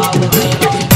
पावन